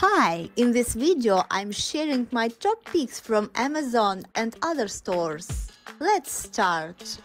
Hi, in this video I'm sharing my top picks from Amazon and other stores. Let's start!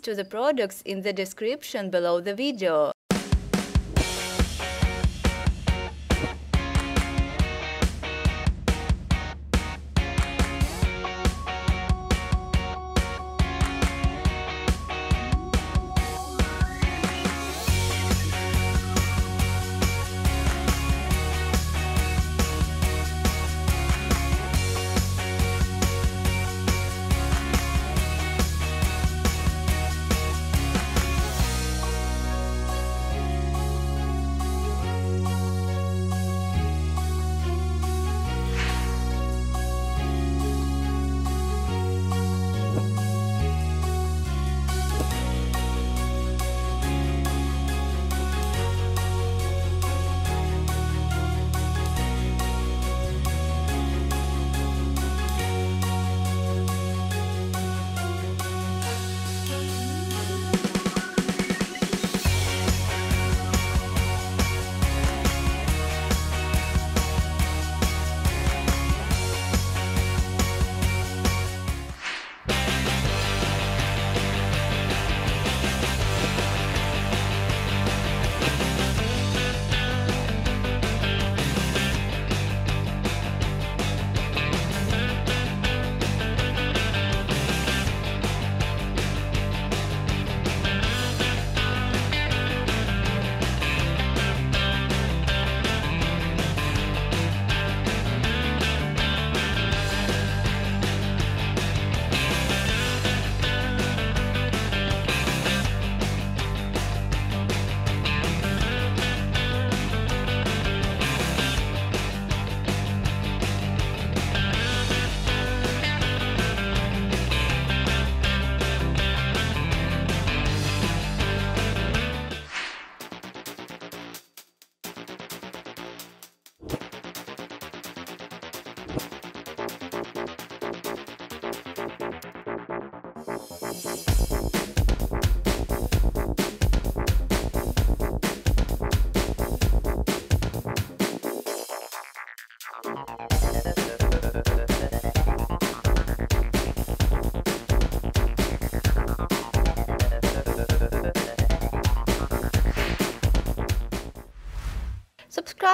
To the products in the description below the video.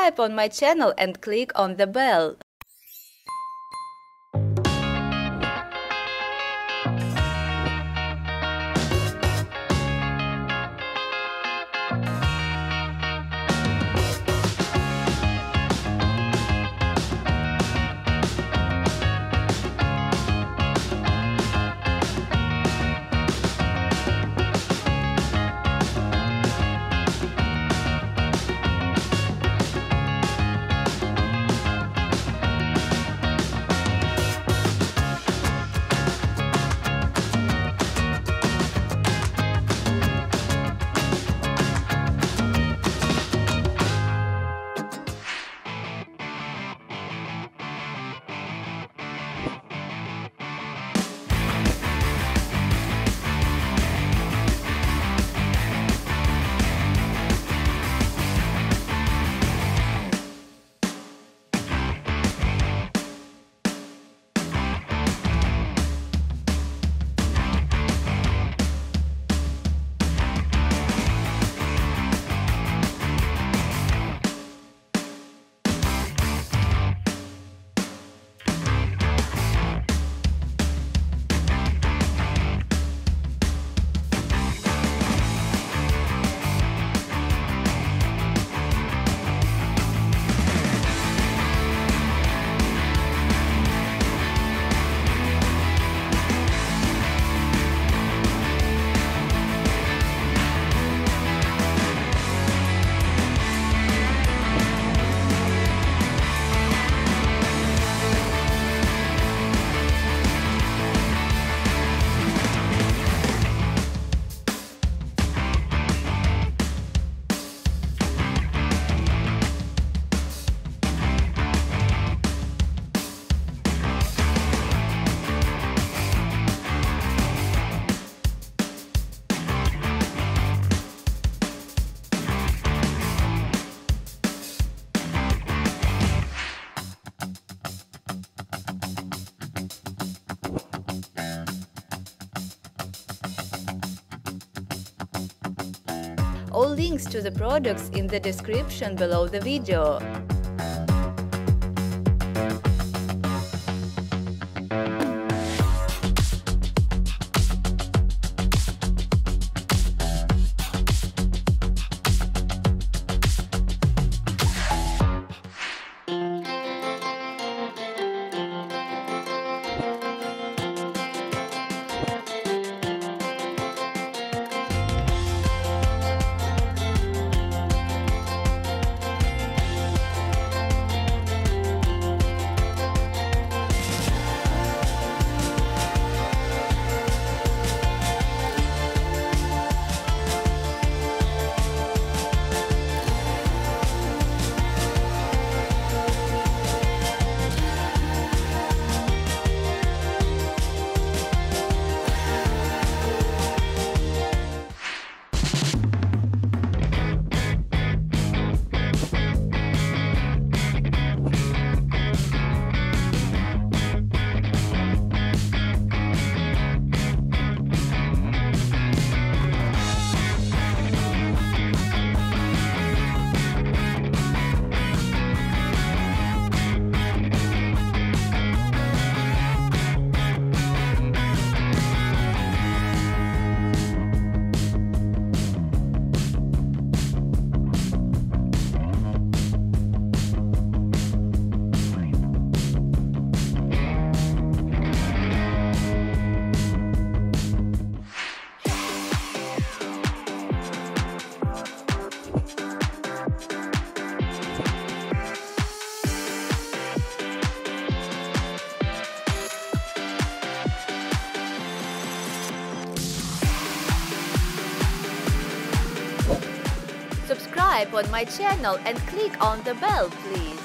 Subscribe on my channel and click on the bell. Links to the products in the description below the video. Subscribe on my channel and click on the bell please.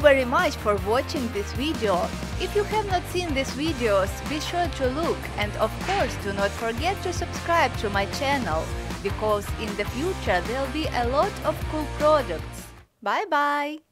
Very much for watching this video. If you have not seen these videos, be sure to look and of course do not forget to subscribe to my channel because in the future there'll be a lot of cool products. Bye bye!